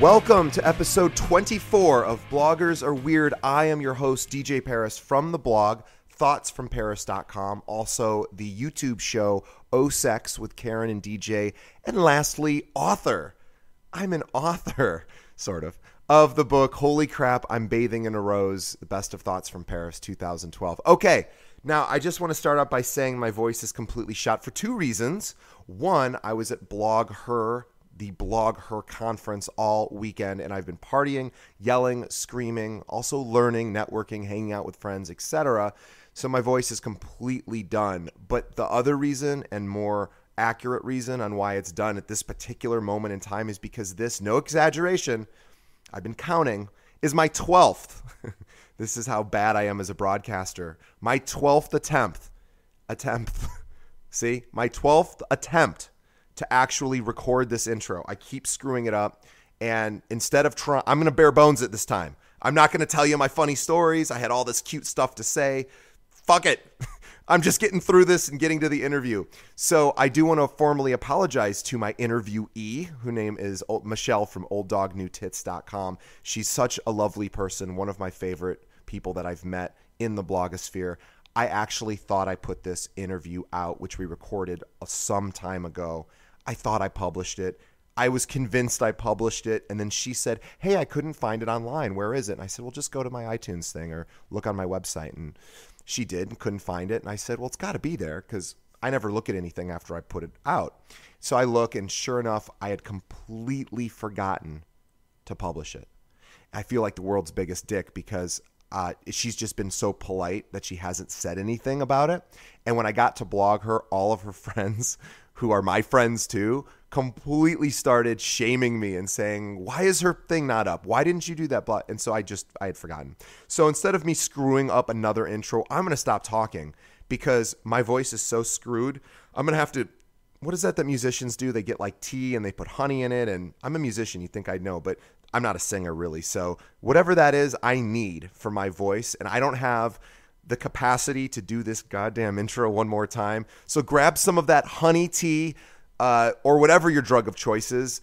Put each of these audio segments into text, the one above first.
Welcome to episode 24 of Bloggers Are Weird. I am your host, DJ Paris, from the blog thoughtsfromparis.com, also the YouTube show O Sex with Karen and DJ, and lastly, author. I'm an author, sort of, of the book Holy Crap, I'm Bathing in a Rose, The Best of Thoughts from Paris 2012. Okay, now I just want to start out by saying my voice is completely shot for two reasons. One, I was at BlogHer the BlogHer conference all weekend, and I've been partying, yelling, screaming, also learning, networking, hanging out with friends, etc. So my voice is completely done. But the other reason and more accurate reason on why it's done at this particular moment in time is because this, no exaggeration, I've been counting, is my 12th. this is how bad I am as a broadcaster. My 12th attempt. Attempt. See? My 12th attempt to actually record this intro. I keep screwing it up. And instead of trying, I'm going to bare bones it this time. I'm not going to tell you my funny stories. I had all this cute stuff to say. Fuck it. I'm just getting through this and getting to the interview. So I do want to formally apologize to my interviewee, whose name is Michelle from OldDogNewTits.com. She's such a lovely person, one of my favorite people that I've met in the blogosphere. I actually thought I put this interview out, which we recorded uh, some time ago. I thought I published it. I was convinced I published it. And then she said, Hey, I couldn't find it online. Where is it? And I said, Well, just go to my iTunes thing or look on my website. And she did and couldn't find it. And I said, Well, it's got to be there because I never look at anything after I put it out. So I look, and sure enough, I had completely forgotten to publish it. I feel like the world's biggest dick because uh, she's just been so polite that she hasn't said anything about it. And when I got to BlogHer, all of her friends who are my friends too, completely started shaming me and saying, "Why is her thing not up? Why didn't you do that?" But and so I just I had forgotten. So instead of me screwing up another intro, I'm going to stop talking because my voice is so screwed. I'm going to have to what is that that musicians do? They get like tea and they put honey in it and I'm a musician, you think I'd know, but I'm not a singer really. So whatever that is, I need for my voice and I don't have the capacity to do this goddamn intro one more time. So grab some of that honey tea uh, or whatever your drug of choice is.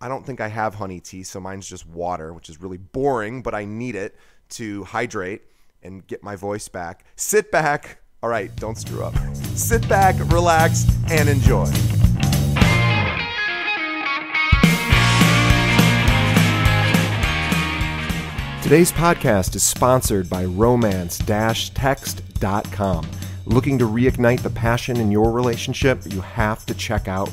I don't think I have honey tea, so mine's just water, which is really boring, but I need it to hydrate and get my voice back. Sit back. All right, don't screw up. Sit back, relax, and enjoy. Today's podcast is sponsored by romance-text.com. Looking to reignite the passion in your relationship? You have to check out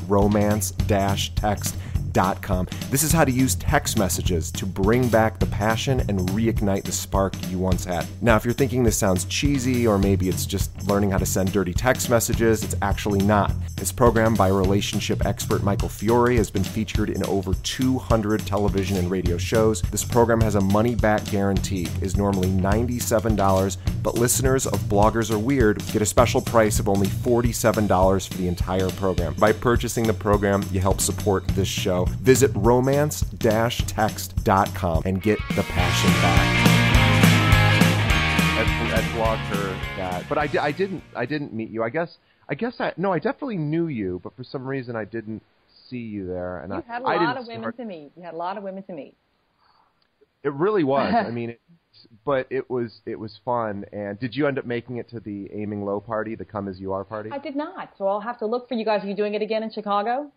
romance-text.com this is how to use text messages to bring back the passion and reignite the spark you once had. Now, if you're thinking this sounds cheesy or maybe it's just learning how to send dirty text messages, it's actually not. This program by relationship expert Michael Fiore has been featured in over 200 television and radio shows. This program has a money back guarantee, is normally $97, but listeners of Bloggers Are Weird get a special price of only $47 for the entire program. By purchasing the program, you help support this show visit romance-text.com and get the passion back. At, at blog her that, but I, I didn't I didn't meet you. I guess I guess I no I definitely knew you, but for some reason I didn't see you there. And you I had a lot of women to meet. You had a lot of women to meet. It really was. I mean, it, but it was it was fun. And did you end up making it to the aiming low party, the come as you are party? I did not. So I'll have to look for you guys. Are you doing it again in Chicago?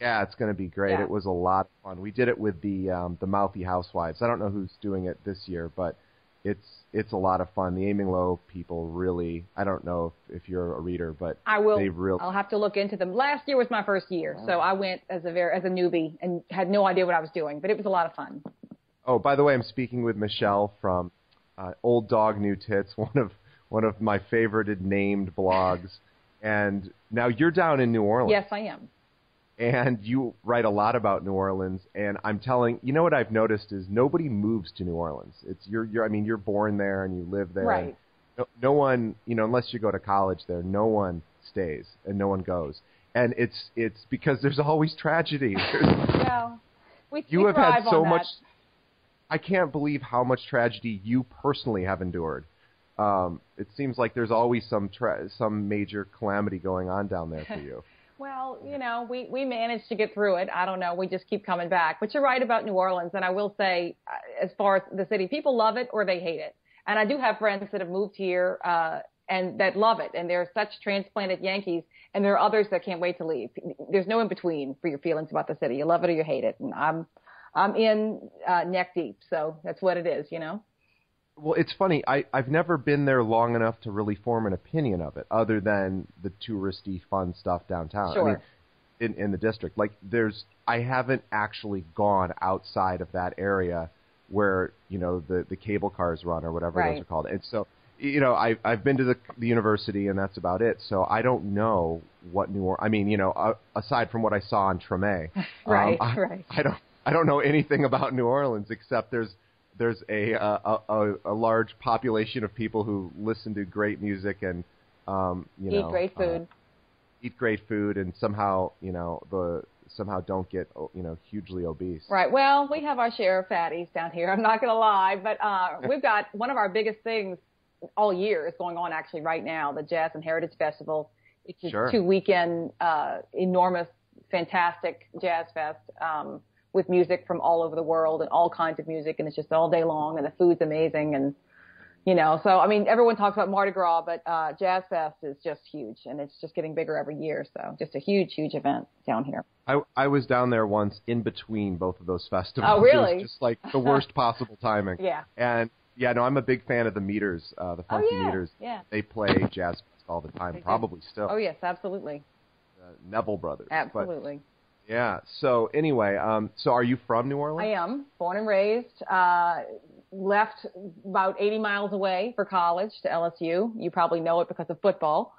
Yeah, it's going to be great. Yeah. It was a lot of fun. We did it with the um, the Mouthy Housewives. I don't know who's doing it this year, but it's it's a lot of fun. The Aiming Low people really. I don't know if, if you're a reader, but I will. They really. I'll have to look into them. Last year was my first year, so I went as a very as a newbie and had no idea what I was doing, but it was a lot of fun. Oh, by the way, I'm speaking with Michelle from uh, Old Dog New Tits, one of one of my favorite named blogs. And now you're down in New Orleans. Yes, I am and you write a lot about New Orleans. And I'm telling you know what I've noticed is nobody moves to New Orleans. It's you're you're I mean you're born there and you live there. Right. No, no one you know unless you go to college there, no one stays and no one goes. And it's it's because there's always tragedy. yeah, we, you we have had so much. I can't believe how much tragedy you personally have endured. Um, it seems like there's always some tra- some major calamity going on down there for you. Well, you know, we we managed to get through it. I don't know. We just keep coming back. But you're right about New Orleans, and I will say, uh, as far as the city, people love it or they hate it. And I do have friends that have moved here uh, and that love it, and they're such transplanted Yankees. And there are others that can't wait to leave. There's no in between for your feelings about the city. You love it or you hate it. And I'm I'm in uh, neck deep, so that's what it is, you know. Well, it's funny. I I've never been there long enough to really form an opinion of it, other than the touristy fun stuff downtown. Sure. I mean, in in the district, like there's I haven't actually gone outside of that area where you know the the cable cars run or whatever Right. those are called. And so you know I I've been to the the university and that's about it. So I don't know what New Orleans. I mean, you know, uh, aside from what I saw on Treme, Right, um, I, right. I don't I don't know anything about New Orleans except there's there's a uh, a, a, a large population of people who listen to great music and um, you know Eat know great uh, food. eat great food, and somehow you know the somehow don't get oh, you know hugely obese. Right. Well, we have our share of fatties down here. I'm not going to lie, but uh, we've got one of our biggest things all year is going on actually right now, the Jazz and Heritage Festival. It's a Sure. two weekend, uh, enormous, fantastic jazz fest um, with music from all over the world and all kinds of music, and it's just all day long, and the food's amazing, and you know, so I mean, everyone talks about Mardi Gras, but uh, Jazz Fest is just huge, and it's just getting bigger every year. So just a huge, huge event down here. I I was down there once in between both of those festivals. Oh, really? It was just like the worst possible timing. Yeah. And yeah, no, I'm a big fan of the Meters, uh, the Oh Funky yeah. Meters. Yeah. They play jazz fest all the time, They do. probably still. Oh yes, absolutely, Uh, Neville Brothers. But, absolutely. Yeah. So anyway, um, so are you from New Orleans? I am born and raised. Uh, left about 80 miles away for college to LSU. You probably know it because of football.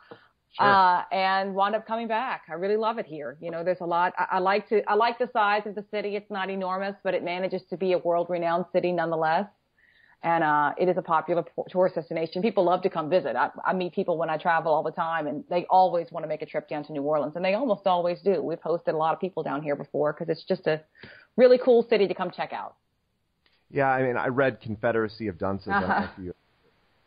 Sure. Uh, and wound up coming back. I really love it here. You know, there's a lot. I, I like to. I like the size of the city. It's not enormous, but it manages to be a world-renowned city nonetheless. And uh, it is a popular tourist destination. People love to come visit. I, I meet people when I travel all the time, and they always want to make a trip down to New Orleans, and they almost always do. We've hosted a lot of people down here before because it's just a really cool city to come check out. Yeah, I mean, I read Confederacy of Dunces Uh-huh.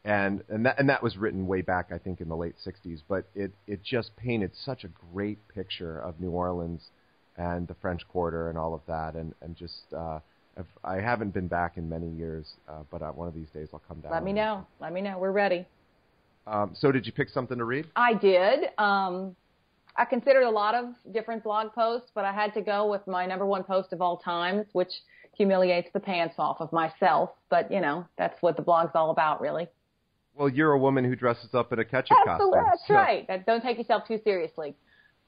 and and that and that was written way back, I think, in the late '60s. But it it just painted such a great picture of New Orleans and the French Quarter and all of that, and and just uh, I've, I haven't been back in many years, uh, but uh, one of these days I'll come down. Let me know. Let me know. We're ready. Um, so, did you pick something to read? I did. Um, I considered a lot of different blog posts, but I had to go with my number one post of all times, which humiliates the pants off of myself. But you know, that's what the blog's all about, really. Well, you're a woman who dresses up in a ketchup Absolutely, costume. that's so- right. That, don't take yourself too seriously.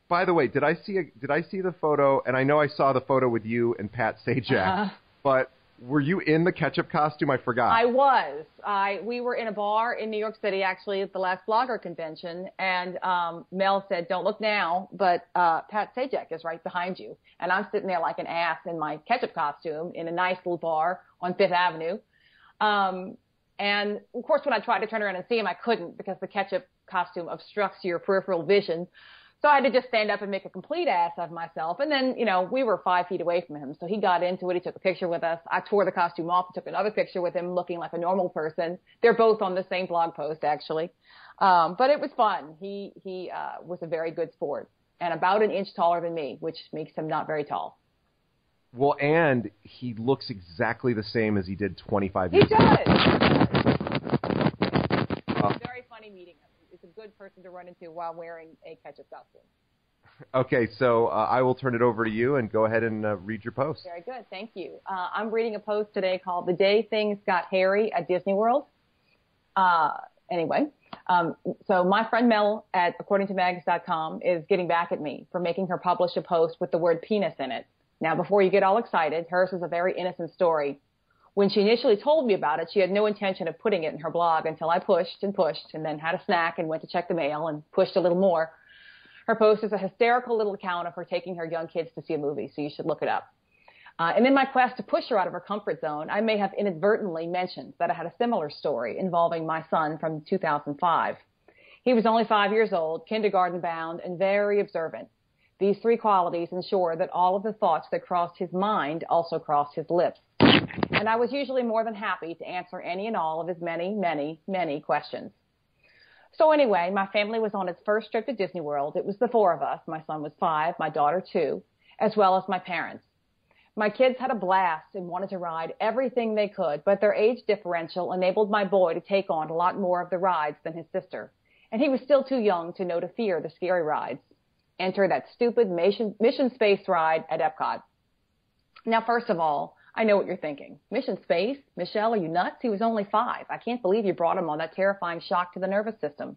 By the way, did I see a, did I see the photo? And I know I saw the photo with you and Pat Sajak, Uh-huh. But were you in the ketchup costume? I forgot. I was. I we were in a bar in New York City actually at the last blogger convention, and um, Mel said, "Don't look now," but uh, Pat Sajak is right behind you, and I'm sitting there like an ass in my ketchup costume in a nice little bar on Fifth Avenue. Um, and of course, when I tried to turn around and see him, I couldn't because the ketchup costume obstructs your peripheral vision. So I had to just stand up and make a complete ass of myself. And then, you know, we were five feet away from him. So he got into it. He took a picture with us. I tore the costume off and took another picture with him looking like a normal person. They're both on the same blog post, actually. Um, but it was fun. He, he, uh, was a very good sport and about an inch taller than me, which makes him not very tall. Well, and he looks exactly the same as he did 25 He years ago. does. Uh, very funny meeting him. It's a good person to run into while wearing a ketchup costume. Okay, so uh, I will turn it over to you and go ahead and uh, read your post. Very good. Thank you. Uh, I'm reading a post today called The Day Things Got Hairy at Disney World. Uh, anyway, um, so my friend Mel at accordingtomags.com is getting back at me for making her publish a post with the word penis in it. Now, before you get all excited, hers is a very innocent story. When she initially told me about it, she had no intention of putting it in her blog until I pushed and pushed and then had a snack and went to check the mail and pushed a little more. Her post is a hysterical little account of her taking her young kids to see a movie, so you should look it up. Uh, and in my quest to push her out of her comfort zone, I may have inadvertently mentioned that I had a similar story involving my son from 2005. He was only five years old, kindergarten bound, and very observant. These three qualities ensure that all of the thoughts that crossed his mind also crossed his lips. And I was usually more than happy to answer any and all of his many, many, many questions. So anyway, my family was on its first trip to Disney World. It was the four of us. My son was five, my daughter two, as well as my parents. My kids had a blast and wanted to ride everything they could, but their age differential enabled my boy to take on a lot more of the rides than his sister. And he was still too young to know to fear the scary rides. Enter that stupid mission, mission space ride at Epcot. Now, first of all, I know what you're thinking. Mission Space? Michelle, are you nuts? He was only five. I can't believe you brought him on that terrifying shock to the nervous system.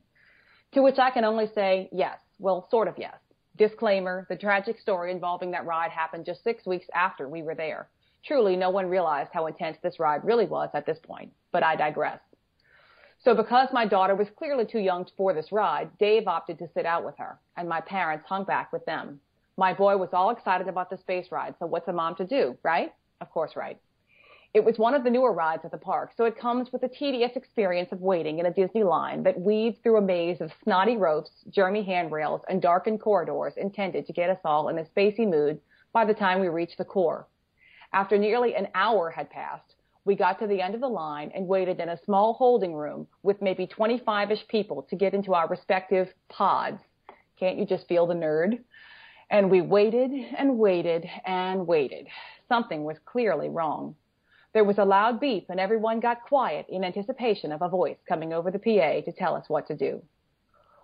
To which I can only say yes. Well, sort of yes. Disclaimer, the tragic story involving that ride happened just six weeks after we were there. Truly, no one realized how intense this ride really was at this point, but I digress. So because my daughter was clearly too young for this ride, Dave opted to sit out with her, and my parents hung back with them. My boy was all excited about the space ride, so what's a mom to do, right? Of course, right. It was one of the newer rides at the park, so it comes with the tedious experience of waiting in a Disney line that weaves through a maze of snotty ropes, germy handrails, and darkened corridors intended to get us all in a spacey mood by the time we reach the core. After nearly an hour had passed, we got to the end of the line and waited in a small holding room with maybe 25-ish people to get into our respective pods. Can't you just feel the nerd? And we waited and waited and waited something was clearly wrong. There was a loud beep and everyone got quiet in anticipation of a voice coming over the PA to tell us what to do.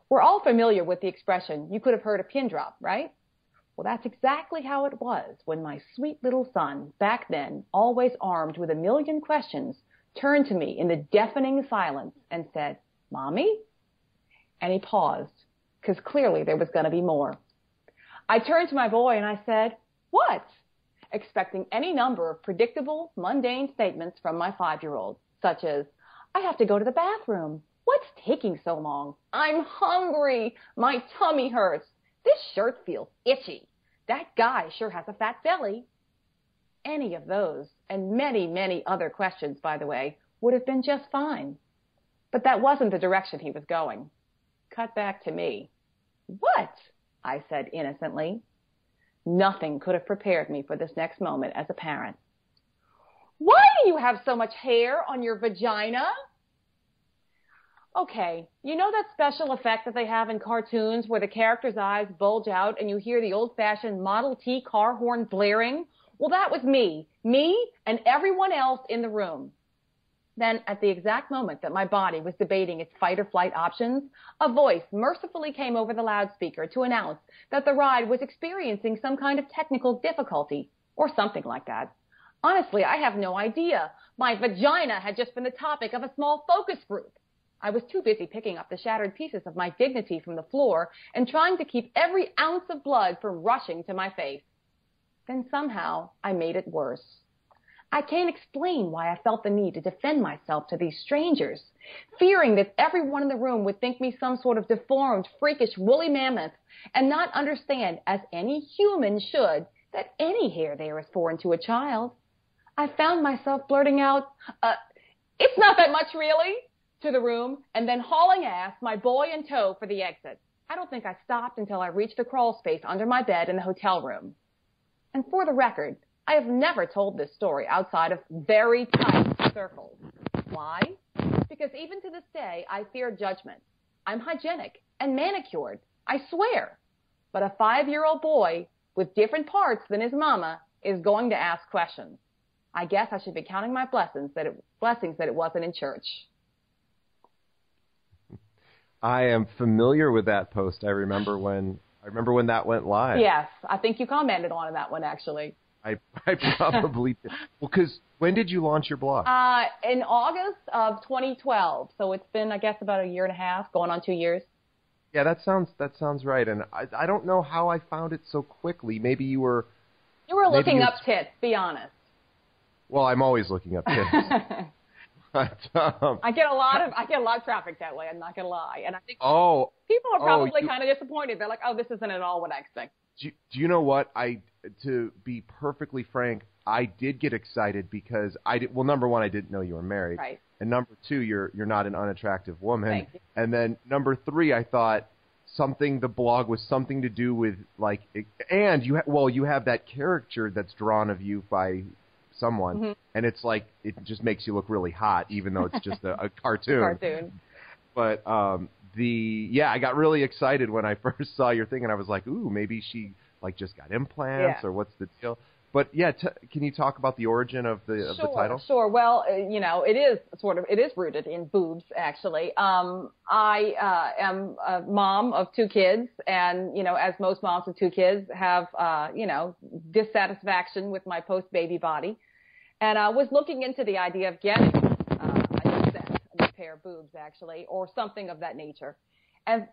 We're all familiar with the expression, you could have heard a pin drop, right? Well, that's exactly how it was when my sweet little son, back then, always armed with a million questions, turned to me in the deafening silence and said, Mommy? And he paused, because clearly there was going to be more. I turned to my boy and I said, What? expecting any number of predictable, mundane statements from my five-year-old, such as, I have to go to the bathroom. What's taking so long? I'm hungry. My tummy hurts. This shirt feels itchy. That guy sure has a fat belly. Any of those, and many, many other questions, by the way, would have been just fine. But that wasn't the direction he was going. Cut back to me. What? I said innocently. Nothing could have prepared me for this next moment as a parent. Why do you have so much hair on your vagina? Okay, you know that special effect that they have in cartoons where the character's eyes bulge out and you hear the old fashioned Model T car horn blaring? Well, that was me. Me and everyone else in the room. Then, at the exact moment that my body was debating its fight or flight options, a voice mercifully came over the loudspeaker to announce that the ride was experiencing some kind of technical difficulty, or something like that. Honestly, I have no idea. My vagina had just been the topic of a small focus group. I was too busy picking up the shattered pieces of my dignity from the floor and trying to keep every ounce of blood from rushing to my face. Then somehow I made it worse. I can't explain why I felt the need to defend myself to these strangers, fearing that everyone in the room would think me some sort of deformed, freakish, woolly mammoth and not understand, as any human should, that any hair there is foreign to a child. I found myself blurting out, uh, it's not that much really, to the room and then hauling ass, my boy in tow for the exit. I don't think I stopped until I reached the crawl space under my bed in the hotel room. And for the record, I have never told this story outside of very tight circles. Why? Because even to this day, I fear judgment. I'm hygienic and manicured. I swear. But a five-year-old boy with different parts than his mama is going to ask questions. I guess I should be counting my blessings that it, blessings that it wasn't in church. I am familiar with that post. I remember when I remember when that went live. Yes, I think you commented on that one actually. I I probably did. well because when did you launch your blog? Uh, in August of 2012. So it's been I guess about a year and a half, going on two years. Yeah, that sounds that sounds right. And I I don't know how I found it so quickly. Maybe you were You were looking you, up tits, be honest. Well, I'm always looking up tits. but, um, I get a lot of I get a lot of traffic that way. I'm not gonna lie, and I think oh people are oh, probably you, kind of disappointed. They're like, oh, this isn't at all what I expect. Do you, do you know what I? To be perfectly frank, I did get excited because I did. Well, number one, I didn't know you were married, right. and number two, you're you're not an unattractive woman. And then number three, I thought something the blog was something to do with like and you ha- well you have that character that's drawn of you by someone mm-hmm. and it's like it just makes you look really hot even though it's just a, a cartoon cartoon but um the yeah, I got really excited when I first saw your thing, and I was like, ooh, maybe she like just got implants Yeah. or what's the deal? But yeah, t- can you talk about the origin of the of sure, the title? Sure. Well, uh, you know, it is sort of it is rooted in boobs actually. Um, I uh, am a mom of two kids, and you know, as most moms of two kids have, uh, you know, dissatisfaction with my post baby body, and I was looking into the idea of getting uh, a new set, a new pair of boobs actually, or something of that nature, and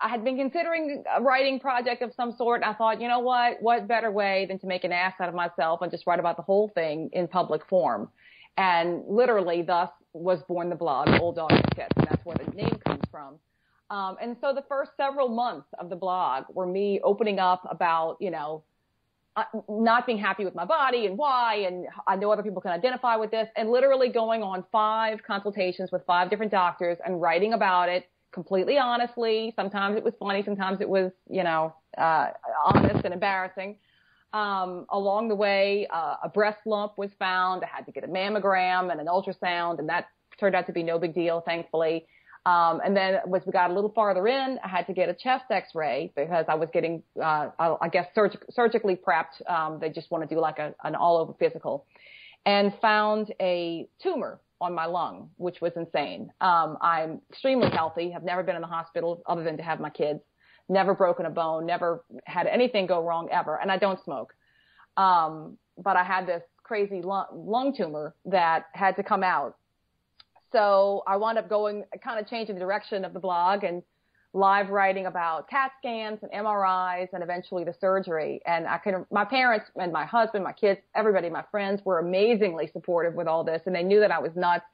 I had been considering a writing project of some sort. And I thought, you know what? What better way than to make an ass out of myself and just write about the whole thing in public form? And literally, thus was born the blog, Old Dog Tits, and that's where the name comes from. Um, and so the first several months of the blog were me opening up about, you know, uh, not being happy with my body and why, and I know other people can identify with this, and literally going on five consultations with five different doctors and writing about it completely honestly. Sometimes it was funny, sometimes it was, you know, uh, honest and embarrassing. Um, along the way, uh, a breast lump was found. I had to get a mammogram and an ultrasound, and that turned out to be no big deal, thankfully. Um, and then as we got a little farther in, I had to get a chest X-ray because I was getting, uh, I, I guess, surg- surgically prepped. Um, they just want to do like a, an all-over physical, and found a tumor on my lung, which was insane. Um, I'm extremely healthy. Have never been in the hospital other than to have my kids. Never broken a bone. Never had anything go wrong ever. And I don't smoke. Um, but I had this crazy lung, lung tumor that had to come out. So I wound up going, kind of changing the direction of the blog and live writing about CAT scans and MRIs and eventually the surgery. And I could, my parents and my husband, my kids, everybody, my friends were amazingly supportive with all this. And they knew that I was nuts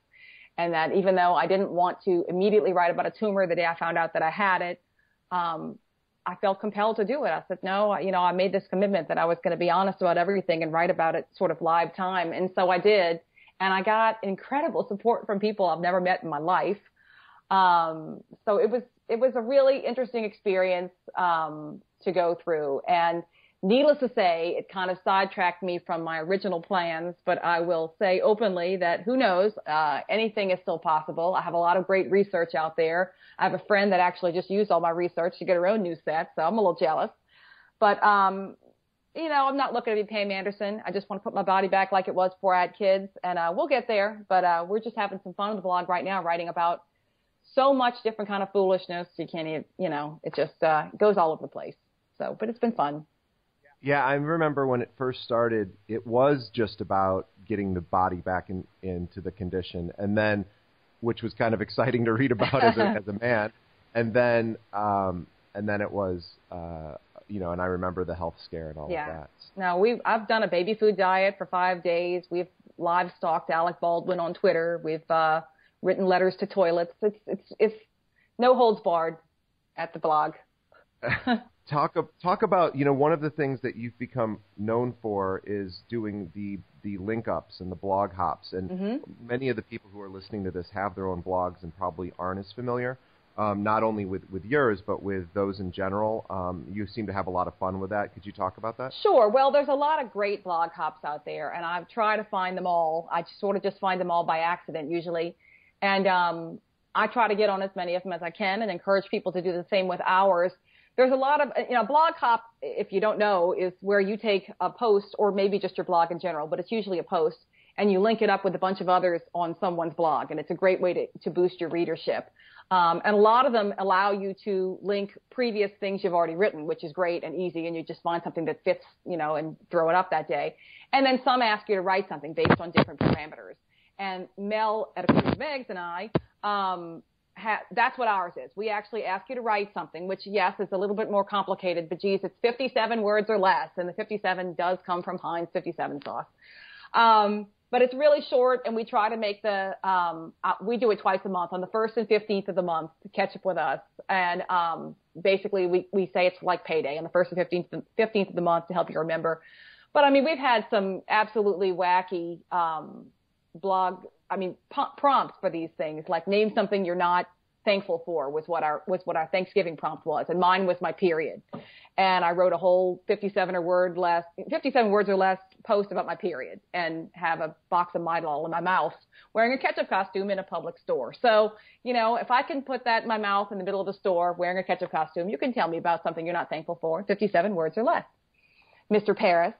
and that even though I didn't want to immediately write about a tumor the day I found out that I had it, um, I felt compelled to do it. I said, no, you know, I made this commitment that I was going to be honest about everything and write about it sort of live time. And so I did. And I got incredible support from people I've never met in my life. Um, so it was, it was a really interesting experience, um, to go through. And needless to say, it kind of sidetracked me from my original plans, but I will say openly that who knows, uh, anything is still possible. I have a lot of great research out there. I have a friend that actually just used all my research to get her own new set, so I'm a little jealous. But, um, you know, I'm not looking to be Pam Anderson. I just want to put my body back like it was before I had kids, and uh, we'll get there. But uh, we're just having some fun with the blog right now, writing about so much different kind of foolishness. You can't even, you know, it just uh, goes all over the place. So, but it's been fun. Yeah, I remember when it first started, it was just about getting the body back in, into the condition, and then, which was kind of exciting to read about as a, as a man, and then, um, and then it was, uh, you know, and I remember the health scare and all Yeah. of that. Now we I've done a baby food diet for five days. We've live stalked Alec Baldwin on Twitter. We've uh, written letters to toilets. It's it's it's no holds barred at the blog. talk talk about you know one of the things that you've become known for is doing the the link ups and the blog hops and Mhm. many of the people who are listening to this have their own blogs and probably aren't as familiar um, not only with with yours but with those in general um, you seem to have a lot of fun with that could you talk about that Sure. Well, there's a lot of great blog hops out there, and I try to find them all. I sort of just find them all by accident usually, and um, I try to get on as many of them as I can and encourage people to do the same with ours. There's a lot of, you know, blog hop, if you don't know, is where you take a post or maybe just your blog in general, but it's usually a post and you link it up with a bunch of others on someone's blog. And it's a great way to, to boost your readership. Um, and a lot of them allow you to link previous things you've already written, which is great and easy. And you just find something that fits, you know, and throw it up that day. And then some ask you to write something based on different parameters. And Mel at to Megs and I, um, ha- that's what ours is. We actually ask you to write something, which yes, is a little bit more complicated, but geez, it's 57 words or less, and the 57 does come from Heinz 57 sauce. Um, but it's really short, and we try to make the um, uh, we do it twice a month on the first and 15th of the month to catch up with us, and um, basically we we say it's like payday on the first and 15th 15th of the month to help you remember. But I mean, we've had some absolutely wacky um, blog, I mean, p- prompts for these things, like name something you're not thankful for was what our was what our Thanksgiving prompt was, and mine was my period. And I wrote a whole 57 or word less, 57 words or less post about my period, and have a box of Midol in my mouth, wearing a ketchup costume in a public store. So you know, if I can put that in my mouth in the middle of the store wearing a ketchup costume, you can tell me about something you're not thankful for. 57 words or less, Mr. Paris.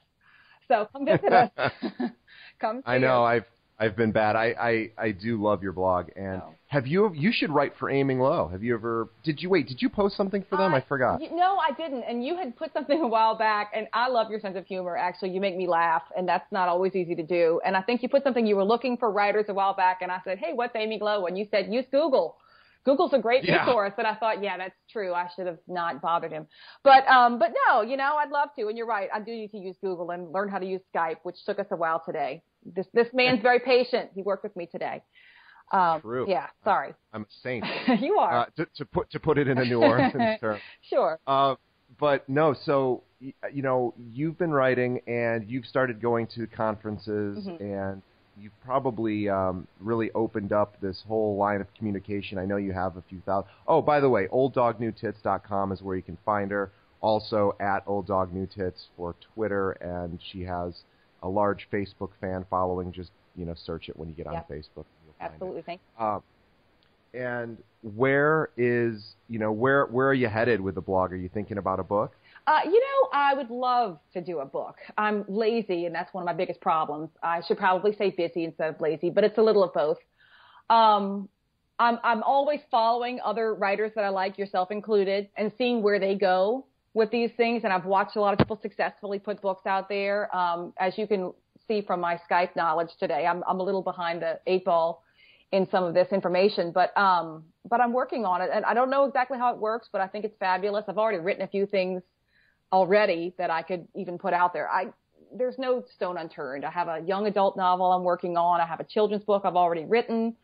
So come visit us. come. I know. Us. I've I've been bad. I, I, I do love your blog. And Oh. have you you should write for Aiming Low. Have you ever did you wait, did you post something for them? I, forgot. y- No, I didn't. And you had put something a while back, and I love your sense of humor. Actually, you make me laugh, and that's not always easy to do. And I think you put something you were looking for writers a while back, and I said, "Hey, what's Aiming Low?" And you said, "Use Google." Google's a great Yeah. resource, and I thought, yeah, that's true. I should have not bothered him, but um, but no, you know, I'd love to. And you're right, I do need to use Google and learn how to use Skype, which took us a while today. This this man's very patient. He worked with me today. Um, True. Yeah, sorry. I'm a saint. you are. Uh, to, to put to put it in a New Orleans term. sure. Uh, but no, so you know, you've been writing and you've started going to conferences Mhm. and you've probably um, really opened up this whole line of communication. I know you have a few thousand. Oh, by the way, olddognewtits.com is where you can find her. Also at Old Dog New Tits for Twitter, and she has a large Facebook fan following. Just you know, search it when you get on Yep. Facebook. You'll find it. Absolutely. Thank Uh, and where is you know where where are you headed with the blog? Are you thinking about a book? Uh, you know, I would love to do a book. I'm lazy, and that's one of my biggest problems. I should probably say busy instead of lazy, but it's a little of both. Um, I'm I'm always following other writers that I like, yourself included, and seeing where they go with these things. And I've watched a lot of people successfully put books out there. Um, as you can see from my Skype knowledge today, I'm I'm a little behind the eight ball in some of this information, but um, but I'm working on it, and I don't know exactly how it works, but I think it's fabulous. I've already written a few things already that I could even put out there. I there's no stone unturned. I have a young adult novel I'm working on. I have a children's book I've already written.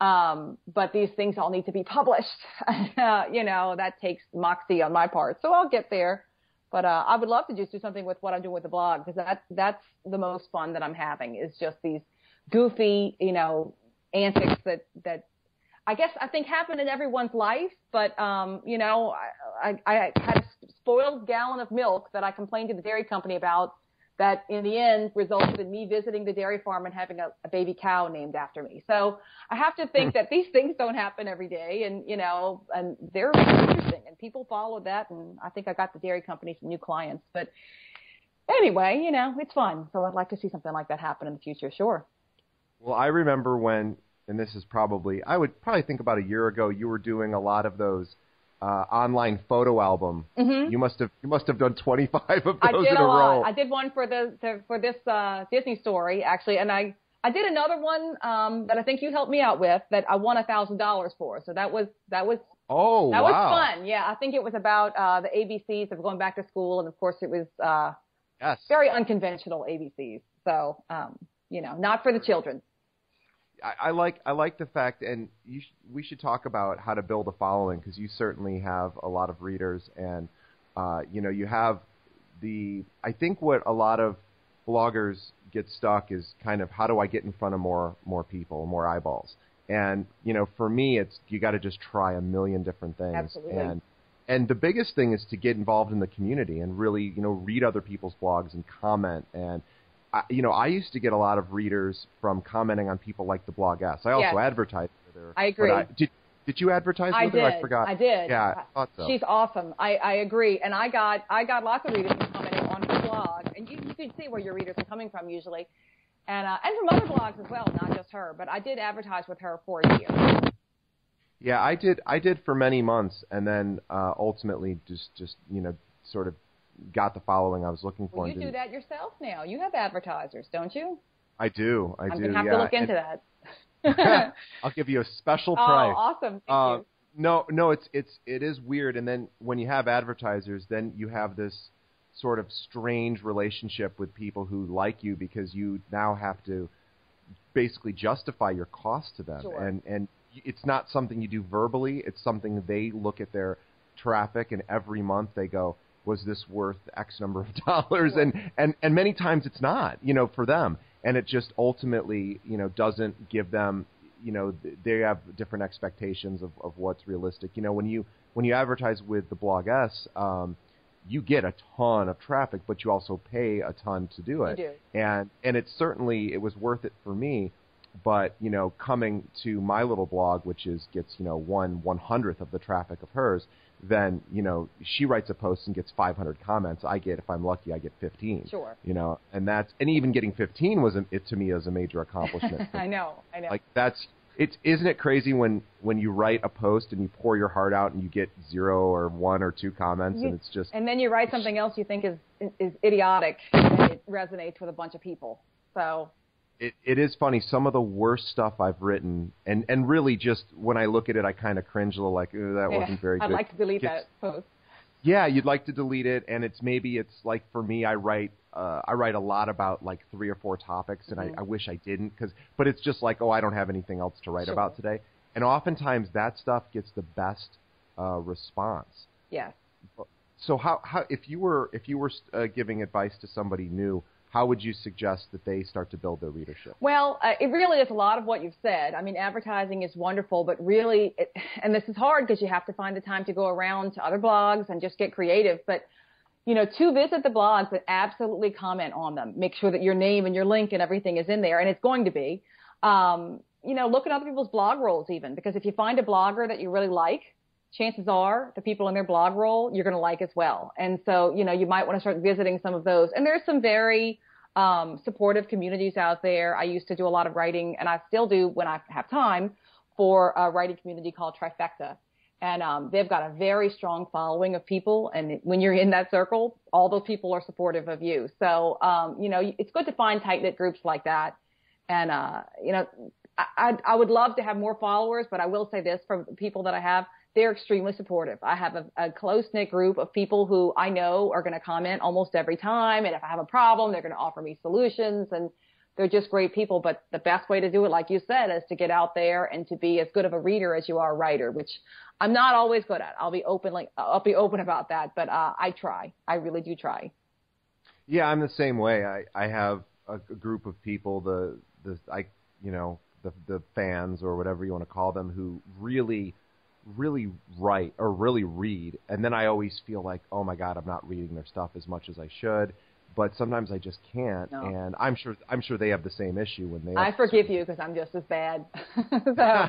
Um, but these things all need to be published. uh, you know, that takes moxie on my part. So I'll get there. But uh, I would love to just do something with what I'm doing with the blog because that that's the most fun that I'm having is just these goofy, you know, antics that that I guess I think happen in everyone's life. But um, you know, I, I, I had a spoiled gallon of milk that I complained to the dairy company about. That in the end resulted in me visiting the dairy farm and having a, a baby cow named after me. So I have to think hmm. that these things don't happen every day, and you know, and they're interesting, and people follow that, and I think I got the dairy company some new clients. But anyway, you know, it's fun. So I'd like to see something like that happen in the future. Sure. Well, I remember when, and this is probably I would probably think about a year ago. You were doing a lot of those uh, online photo album. Mhm. You must have you must have done 25 of those I did in a a lot. row. I did one for the, the for this uh, Disney story actually, and I I did another one um, that I think you helped me out with that I won a thousand dollars for. So that was that was oh that wow! was fun. Yeah, I think it was about uh, the ABCs of going back to school, and of course it was uh, Yes. very unconventional ABCs. So um, you know, not for the children. I, I like I like the fact, and you sh- we should talk about how to build a following because you certainly have a lot of readers, and uh, you know you have the. I think what a lot of bloggers get stuck is kind of how do I get in front of more more people, more eyeballs, and you know for me it's you got to just try a million different things, Absolutely. and and the biggest thing is to get involved in the community and really you know read other people's blogs and comment and I, you know, I used to get a lot of readers from commenting on people like the Bloggess. I also Yes. advertised with her. I agree. But did did you advertise I with did. her? I forgot. I did. Yeah, I thought so. She's awesome. I, I agree. And I got I got lots of readers from commenting on her blog, and you, you can see where your readers are coming from usually, and uh, and from other blogs as well, not just her. But I did advertise with her for a year. Yeah, I did. I did for many months, and then uh, ultimately just just you know sort of got the following I was looking for. Well, you do didn't- that yourself now. You have advertisers, don't you? I do. I I'm do. gonna have yeah. to look And- into that. I'll give you a special price. oh, awesome! Thank Uh, you. no, no, it's it's it is weird. And then when you have advertisers, then you have this sort of strange relationship with people who like you because you now have to basically justify your cost to them, Sure. and and it's not something you do verbally. It's something they look at their traffic, and every month they go, "Was this worth X number of dollars?" And and and many times it's not, you know, for them, and it just ultimately, you know, doesn't give them you know they have different expectations of, of what's realistic. You know, when you when you advertise with the Bloggess, um, you get a ton of traffic, but you also pay a ton to do it. Do. And and it's certainly it was worth it for me. But you know, coming to my little blog, which is gets you know one one hundredth of the traffic of hers, then you know she writes a post and gets 500 comments. I get, if I'm lucky, I get 15. Sure. You know, and that's and even getting 15 was a, it to me as a major accomplishment. I know, I know. like that's it's isn't it crazy when when you write a post and you pour your heart out and you get zero or one or two comments You- and it's just and then you write something else you think is is idiotic, and it resonates with a bunch of people. So it, it is funny. Some of the worst stuff I've written, and and really just when I look at it, I kind of cringe a little, like "Ooh, that yeah, wasn't very good. I'd like to delete Gets- that post. Yeah, you'd like to delete it, and it's maybe it's like for me, I write uh, I write a lot about like three or four topics, and Mhm. I, I wish I didn't, because but it's just like oh, I don't have anything else to write Sure. about today, and oftentimes that stuff gets the best uh, response. Yes. So how how if you were if you were uh, giving advice to somebody new, how would you suggest that they start to build their readership? Well, uh, it really is a lot of what you've said. I mean, advertising is wonderful, but really, it, and this is hard because you have to find the time to go around to other blogs and just get creative. But, you know, to visit the blogs, but absolutely comment on them. Make sure that your name and your link and everything is in there, and it's going to be. Um, you know, look at other people's blog rolls even, because if you find a blogger that you really like, chances are the people in their blog roll you're going to like as well. And so, you know, you might want to start visiting some of those. And there's some very um, supportive communities out there. I used to do a lot of writing, and I still do when I have time for a writing community called Trifecta. And um, they've got a very strong following of people. And when you're in that circle, all those people are supportive of you. So, um, you know, it's good to find tight knit groups like that. And, uh, you know, I, I, I would love to have more followers, but I will say this from people that I have, they're extremely supportive. I have a, a close knit group of people who I know are going to comment almost every time. And if I have a problem, they're going to offer me solutions and they're just great people. But the best way to do it, like you said, is to get out there and to be as good of a reader as you are a writer, which I'm not always good at. I'll be open, like, I'll be open about that, but, uh, I try. I really do try. Yeah, I'm the same way. I I have a, a group of people, the the I you know the the fans or whatever you want to call them, who really really write or really read, and then I always feel like, oh my god, I'm not reading their stuff as much as I should. But sometimes I just can't, No. and I'm sure I'm sure they have the same issue when they. I forgive certain- you because I'm just as bad. so,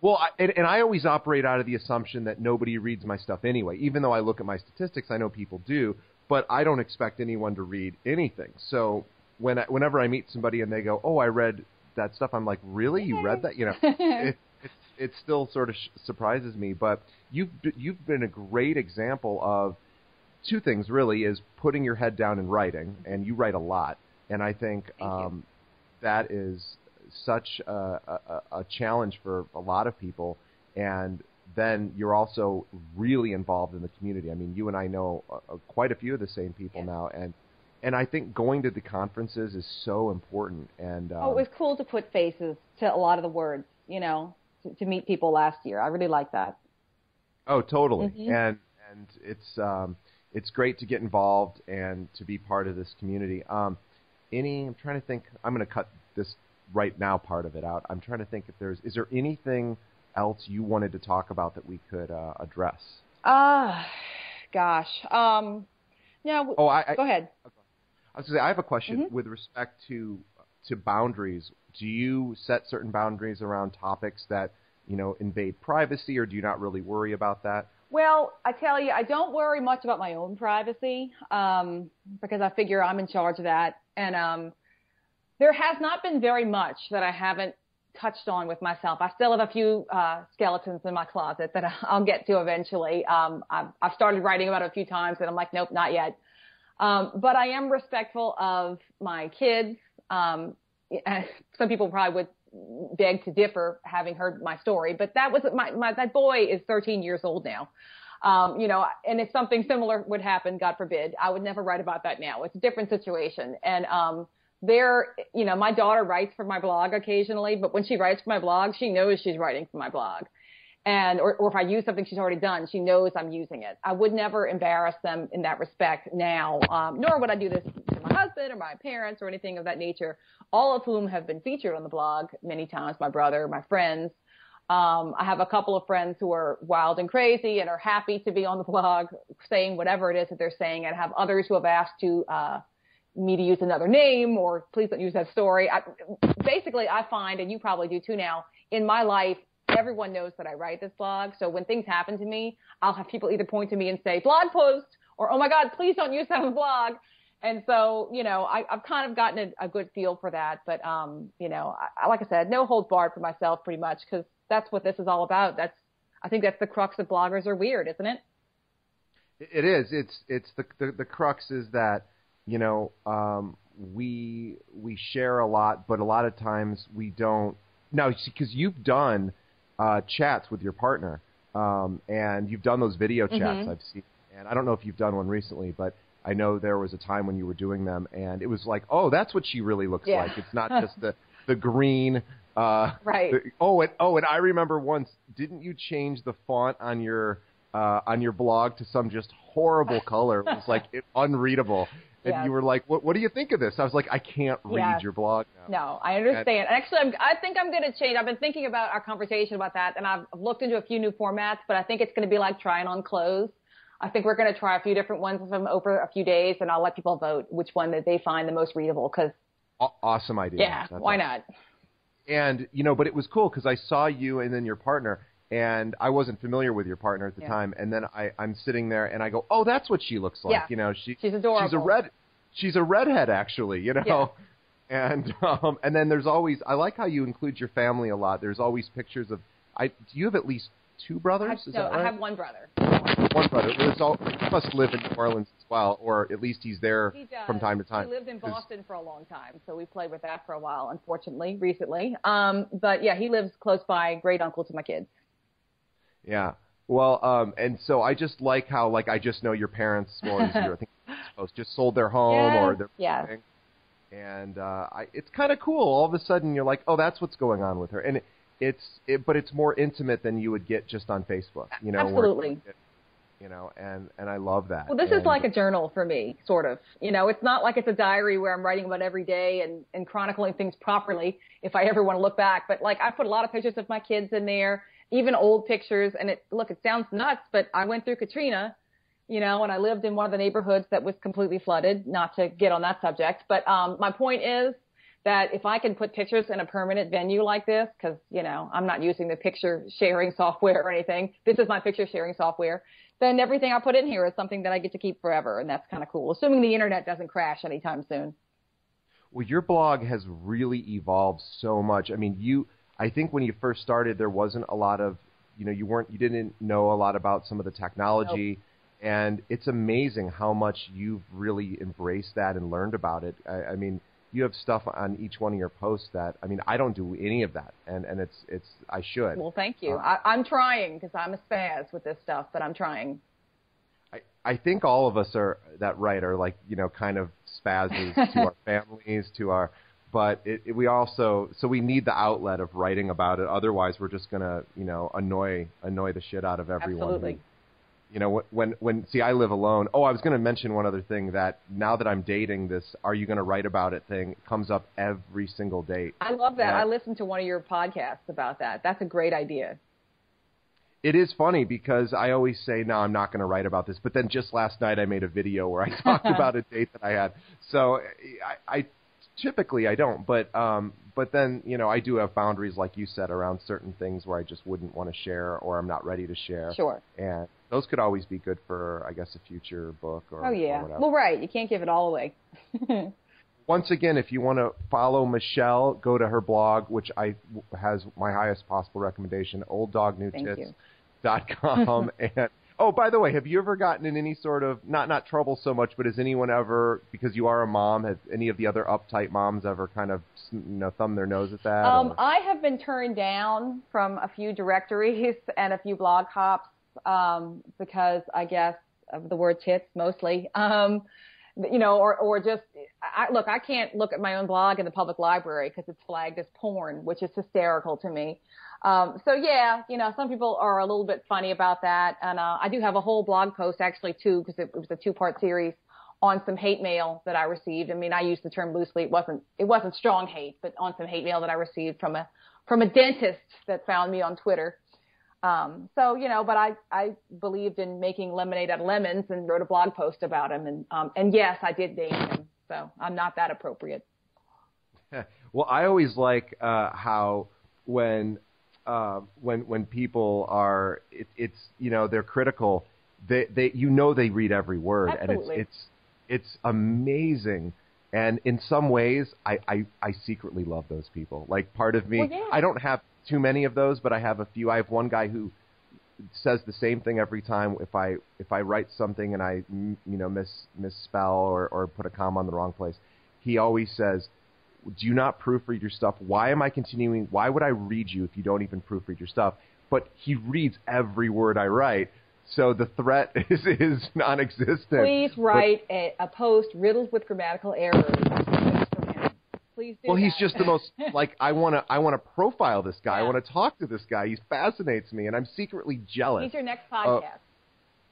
Well, I, and, and I always operate out of the assumption that nobody reads my stuff anyway. Even though I look at my statistics, I know people do, but I don't expect anyone to read anything. So when I, whenever I meet somebody and they go, "Oh, I read that stuff," I'm like, "Really? You read that?" You know, it, it, it still sort of sh- surprises me. But you've you've been a great example of two things. Really, is putting your head down and writing, and you write a lot. And I think um, that is such a, a, a challenge for a lot of people. And then you're also really involved in the community. I mean, you and I know uh, uh, quite a few of the same people Yes. now, and and I think going to the conferences is so important. And um, Oh, it was cool to put faces to a lot of the words, you know, to, to meet people last year. I really like that. Oh, totally. Mhm. And and it's um, it's great to get involved and to be part of this community. Um, any, I'm trying to think. I'm going to cut this right now part of it out. I'm trying to think if there's is there anything else you wanted to talk about that we could uh, address? Ah, gosh. Um, Oh, I, I, go ahead. I was going to say I have a question Mhm. with respect to to boundaries. Do you set certain boundaries around topics that you know invade privacy, or do you not really worry about that? Well, I tell you, I don't worry much about my own privacy um, because I figure I'm in charge of that. And um, there has not been very much that I haven't touched on with myself. I still have a few uh, skeletons in my closet that I'll get to eventually. Um, I've, I've started writing about it a few times, and I'm like, nope, not yet. Um, but I am respectful of my kids. Um, some people probably would beg to differ, having heard my story, but that was my, my that boy is 13 years old now. Um, you know, and if something similar would happen, God forbid, I would never write about that now. It's a different situation. And, um, there, you know, my daughter writes for my blog occasionally, but when she writes for my blog, she knows she's writing for my blog. And, or, or if I use something she's already done, she knows I'm using it. I would never embarrass them in that respect now, um, nor would I do this my husband or my parents or anything of that nature, all of whom have been featured on the blog many times, my brother, my friends. Um, I have a couple of friends who are wild and crazy and are happy to be on the blog saying whatever it is that they're saying. And I have others who have asked to, uh, me to use another name or please don't use that story. I, basically, I find, and you probably do too now, in my life, everyone knows that I write this blog. So when things happen to me, I'll have people either point to me and say, blog post, or, oh my God, please don't use that on the blog. And so, you know, I, I've kind of gotten a, a good feel for that. But, um, you know, I, like I said, no holds barred for myself pretty much because that's what this is all about. That's, I think that's the crux of bloggers are weird, isn't it? It is. It's, it's the, the, the crux is that, you know, um, we, we share a lot, but a lot of times we don't. Now, because you've done uh, chats with your partner, um, and you've done those video chats mm-hmm. I've seen. And I don't know if you've done one recently, but I know there was a time when you were doing them, and it was like, oh, that's what she really looks yeah. like. It's not just the the green. Uh, right. The, oh, and oh, and I remember once, didn't you change the font on your uh, on your blog to some just horrible color? It was like it, unreadable. And you were like, "What? What do you think of this?" I was like, "I can't read your blog now." No, I understand. And, Actually, I'm, I think I'm going to change. I've been thinking about our conversation about that, and I've looked into a few new formats. But I think it's going to be like trying on clothes. I think we're going to try a few different ones of them over a few days, and I'll let people vote which one that they find the most readable. Because awesome idea. Yeah, That's why awesome. not? And you know, but it was cool because I saw you and then your partner, and I wasn't familiar with your partner at the Yeah. time. And then I, I'm sitting there and I go, "Oh, that's what she looks like." Yeah. You know, she She's adorable. she's a red, she's a redhead actually. You know. And um, and then there's always I like how you include your family a lot. There's always pictures of I do you have at least two brothers? I have, Is no, that right? I have one brother. one brother. It's all, he must live in New Orleans as well, or at least he's there He from time to time. He lived in Boston for a long time, so we played with that for a while. Unfortunately, recently. Um, but yeah, he lives close by. Great uncle to my kids. Yeah. Well, um, and so I just like how like I just know your parents, more as you, I think supposed just sold their home or their Yes. thing. and uh, I, it's kind of cool. All of a sudden, you're like, oh, that's what's going on with her, and it, it's it, but it's more intimate than you would get just on Facebook. You know, where- Absolutely. you know, and and I love that. Well, this is like a journal for me, sort of. You know, it's not like it's a diary where I'm writing about every day and, and chronicling things properly if I ever want to look back. But like, I put a lot of pictures of my kids in there, even old pictures. And it, look, it sounds nuts, but I went through Katrina, you know, and I lived in one of the neighborhoods that was completely flooded, not to get on that subject. But, um, my point is that if I can put pictures in a permanent venue like this, cause, you know, I'm not using the picture sharing software or anything. This is my picture sharing software then everything I put in here is something that I get to keep forever, and that's kind of cool. Assuming the internet doesn't crash anytime soon. Well, your blog has really evolved so much. I mean, you. I think when you first started, there wasn't a lot of, you know, you weren't, you didn't know a lot about some of the technology, and it's amazing how much you've really embraced that and learned about it. I, I mean, you have stuff on each one of your posts that, I mean, I don't do any of that, and and it's it's I should. Well, thank you. Uh, I, I'm trying because I'm a spaz with this stuff, but I'm trying. I, I think all of us are that right are like you know kind of spazzes to our families to our but it, it, we also so we need the outlet of writing about it otherwise we're just gonna you know annoy annoy the shit out of everyone Absolutely. You know when when see I live alone oh I was gonna mention one other thing that now that I'm dating this are you gonna write about it thing comes up every single date I love that. Yeah. I listened to one of your podcasts about that. That's a great idea. it is funny because I always say, no, I'm not going to write about this. But then just last night I made a video where I talked about a date that I had. So I, I typically I don't, but um, but then you know I do have boundaries, like you said, around certain things where I just wouldn't want to share or I'm not ready to share. Sure. And those could always be good for, I guess, a future book or. Oh yeah. Or. Well, right. You can't give it all away. once again, if you want to follow Michelle, go to her blog, which I has my highest possible recommendation, olddognewtits.com. and oh, by the way, have you ever gotten in any sort of not not trouble so much, but has anyone ever because you are a mom, have any of the other uptight moms ever kind of you know thumb their nose at that? Um, or- I have been turned down from a few directories and a few blog hops um, because I guess of the word tits mostly. Um, you know, or or just I, look, I can't look at my own blog in the public library because it's flagged as porn, which is hysterical to me. Um, so yeah, you know, some people are a little bit funny about that, and uh, I do have a whole blog post actually too because it, it was a two-part series on some hate mail that I received. I mean, I use the term loosely. It wasn't it wasn't strong hate, but on some hate mail that I received from a from a dentist that found me on Twitter. Um, so you know, but I I believed in making lemonade out of lemons and wrote a blog post about him, and um, and yes, I did name him. So I'm not that appropriate. well, I always like uh, how when uh, when when people are it, it's you know they're critical they they you know they read every word Absolutely. and it's it's it's amazing. And in some ways, I, I, I secretly love those people. Like part of me, well, yeah. I don't have too many of those, but I have a few. I have one guy who says the same thing every time. If I if I write something and I you know miss misspell or or put a comma in the wrong place, he always says, "Do you not proofread your stuff? Why am I continuing? Why would I read you if you don't even proofread your stuff?" But he reads every word I write. So the threat is is non-existent. Please write a, a, post riddled with grammatical errors. Please do Well, that. he's just the most like I want to I want to profile this guy. Yeah. I want to talk to this guy. He fascinates me, and I'm secretly jealous. He's your next podcast. Uh,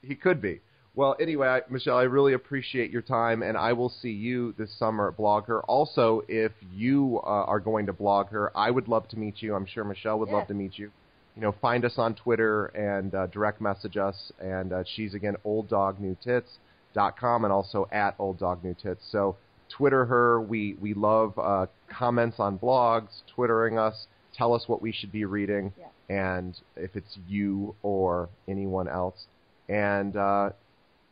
he could be. Well, anyway, I, Michelle, I really appreciate your time, and I will see you this summer at BlogHer. Also, if you uh, are going to BlogHer, I would love to meet you. I'm sure Michelle would yes. love to meet you you know, find us on Twitter and uh, direct message us. And uh, she's again olddognewtits.com and also at olddognewtits. So Twitter her. We we love uh, comments on blogs, twittering us. Tell us what we should be reading, yeah. and if it's you or anyone else. And uh,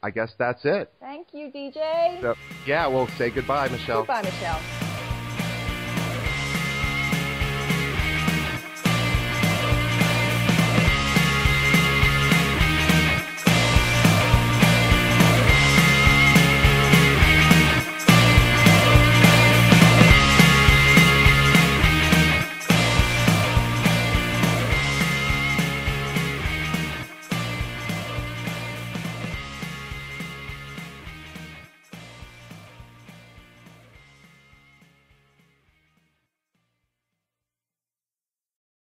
I guess that's it. Thank you, DJ. So, yeah, we'll say goodbye, Michelle. Goodbye, Michelle.